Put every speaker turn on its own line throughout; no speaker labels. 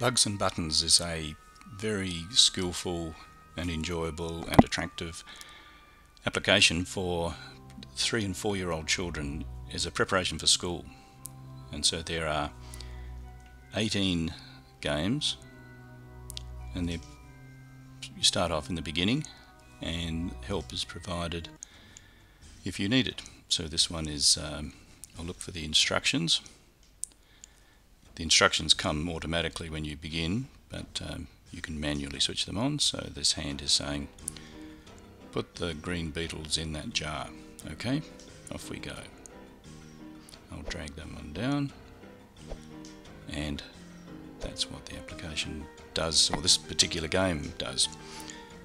Bugs and Buttons is a very skillful and enjoyable and attractive application for three and four year old children as a preparation for school. And so there are 18 games, and you start off in the beginning, and help is provided if you need it. So this one is, um, I'll look for the instructions. The instructions come automatically when you begin, but um, you can manually switch them on. So this hand is saying, put the green beetles in that jar. Okay, off we go. I'll drag that one down, and that's what the application does, or this particular game does.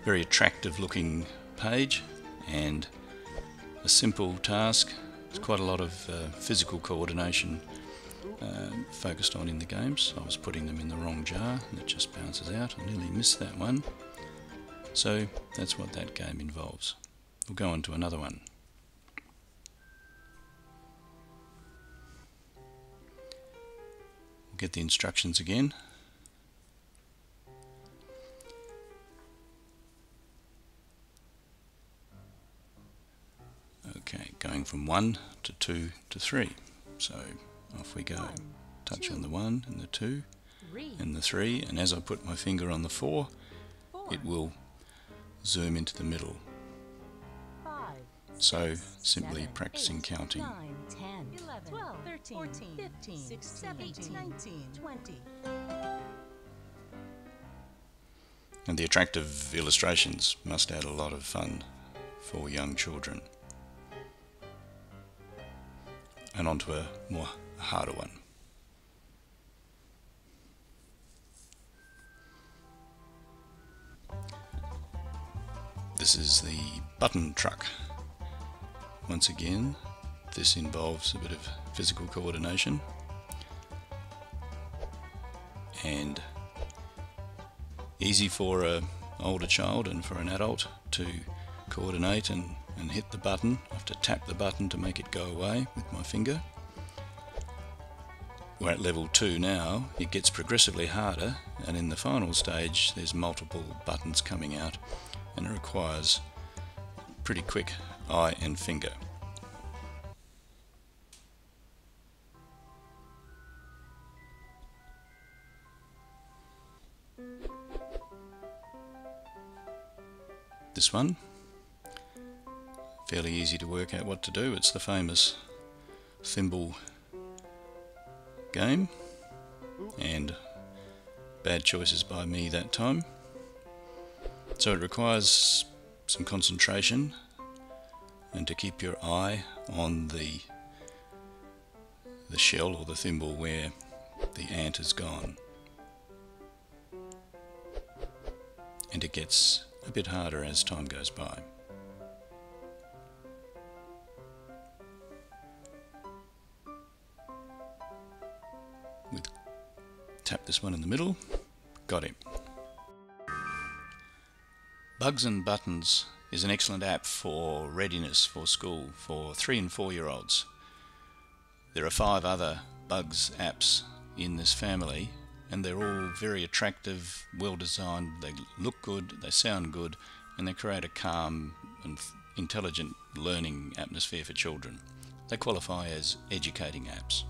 Very attractive looking page, and a simple task. it's quite a lot of uh, physical coordination uh, focused on in the games. I was putting them in the wrong jar and it just bounces out. I nearly missed that one. So that's what that game involves. We'll go on to another one. We'll get the instructions again. Okay, going from 1 to 2 to 3. So off we go. Touch on the 1 and the 2 and the 3 and as I put my finger on the 4 it will zoom into the middle. So simply practicing counting.
12, 13, 14, 15, 16, 18, 19, 20.
And the attractive illustrations must add a lot of fun for young children. And onto a more harder one. This is the button truck. Once again, this involves a bit of physical coordination and easy for an older child and for an adult to coordinate and, and hit the button. I have to tap the button to make it go away with my finger. We're at level 2 now, it gets progressively harder and in the final stage there's multiple buttons coming out and it requires pretty quick eye and finger. This one, fairly easy to work out what to do. It's the famous thimble game and bad choices by me that time. So it requires some concentration and to keep your eye on the the shell or the thimble where the ant has gone. And it gets a bit harder as time goes by. Tap this one in the middle, got him. Bugs and Buttons is an excellent app for readiness for school for three and four year olds. There are five other Bugs apps in this family and they're all very attractive, well designed, they look good, they sound good, and they create a calm and intelligent learning atmosphere for children. They qualify as educating apps.